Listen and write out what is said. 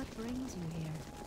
What brings you here?